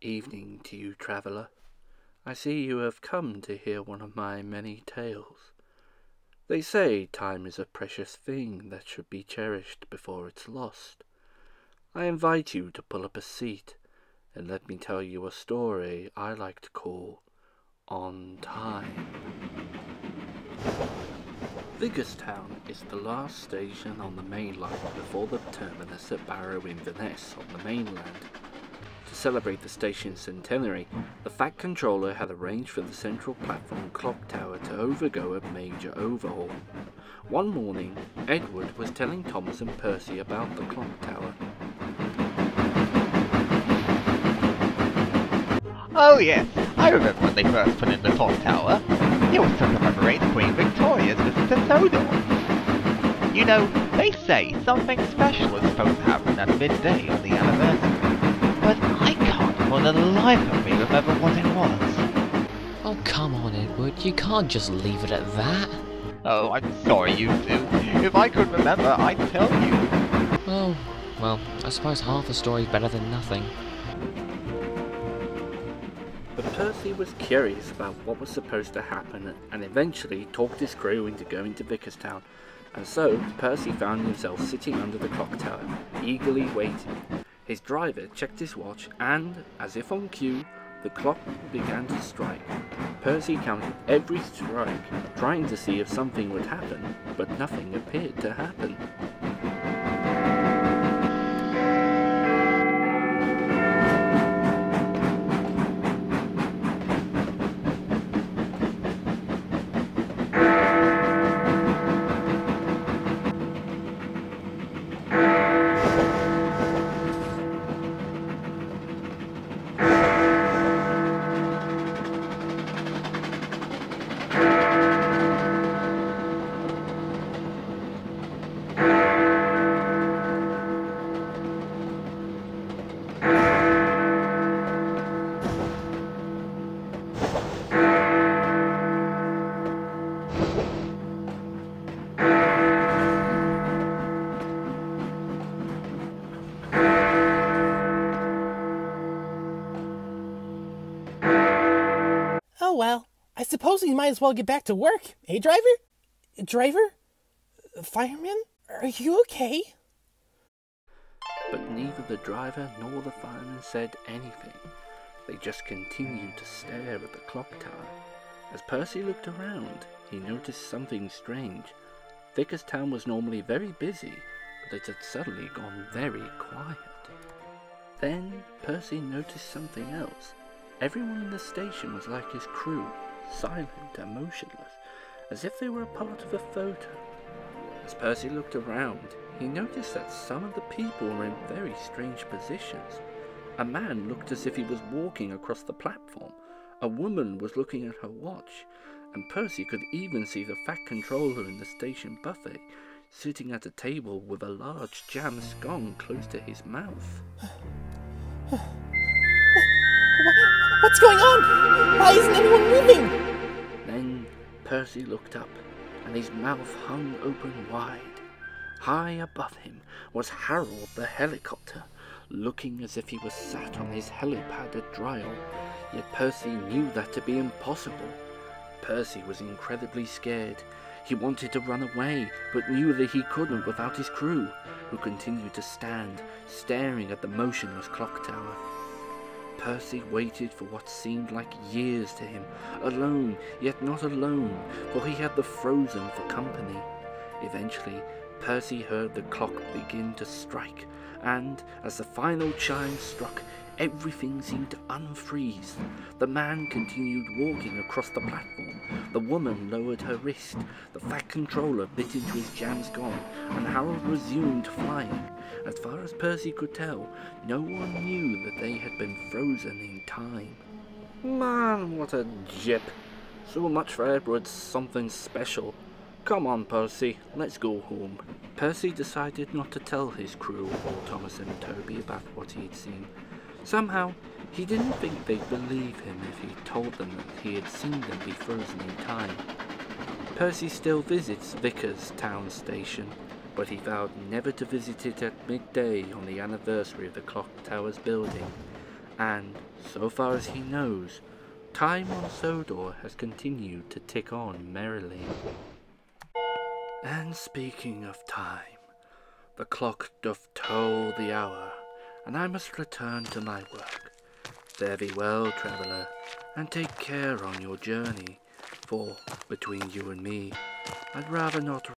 Evening to you, traveller. I see you have come to hear one of my many tales. They say time is a precious thing that should be cherished before it's lost. I invite you to pull up a seat and let me tell you a story I like to call On Time. Vicarstown is the last station on the main line before the terminus at Barrow-in-Furness on the mainland. Celebrate the station's centenary, the Fat Controller had arranged for the central platform clock tower to overgo a major overhaul. One morning, Edward was telling Thomas and Percy about the clock tower. Oh yes, I remember when they first put in the clock tower. It was to commemorate Queen Victoria's visit to Sodor. You know, they say something special is supposed to happen at midday on the anniversary, for the life of me remember what it was. Oh, come on, Edward. You can't just leave it at that. Oh, I'm sorry, you two. If I could remember, I'd tell you. Oh, well, I suppose half a story's better than nothing. But Percy was curious about what was supposed to happen and eventually talked his crew into going to Vicarstown. And so Percy found himself sitting under the clock tower, eagerly waiting. His driver checked his watch and, as if on cue, the clock began to strike. Percy counted every strike, trying to see if something would happen, but nothing appeared to happen. I suppose we might as well get back to work, eh, driver? Driver? Fireman? Are you okay? But neither the driver nor the fireman said anything. They just continued to stare at the clock tower. As Percy looked around, he noticed something strange. Vicarstown was normally very busy, but it had suddenly gone very quiet. Then Percy noticed something else. Everyone in the station was like his crew, silent and motionless, as if they were a part of a photo. As Percy looked around, he noticed that some of the people were in very strange positions. A man looked as if he was walking across the platform. A woman was looking at her watch, and Percy could even see the fat controller in the station buffet, sitting at a table with a large jam scone close to his mouth. What's going on? Why isn't anyone moving? Then Percy looked up, and his mouth hung open wide. High above him was Harold the helicopter, looking as if he was sat on his helipad at Dryaw. Yet Percy knew that to be impossible. Percy was incredibly scared. He wanted to run away, but knew that he couldn't without his crew, who continued to stand, staring at the motionless clock tower. Percy waited for what seemed like years to him, alone, yet not alone, for he had the frozen for company. Eventually, Percy heard the clock begin to strike, and as the final chime struck, everything seemed to unfreeze. The man continued walking across the platform. The woman lowered her wrist. The fat controller bit into his jam scone, and Harold resumed flying. As far as Percy could tell, no one knew that they had been frozen in time. Man, what a jip! So much for Edward's something special. Come on, Percy, let's go home. Percy decided not to tell his crew or Thomas and Toby about what he'd seen. Somehow, he didn't think they'd believe him if he told them that he had seen them be frozen in time. Percy still visits Vicarstown station, but he vowed never to visit it at midday on the anniversary of the clock tower's building. And, so far as he knows, time on Sodor has continued to tick on merrily. And speaking of time, the clock doth toll the hour, and I must return to my work. Fare thee well, traveller, and take care on your journey, for, between you and me, I'd rather not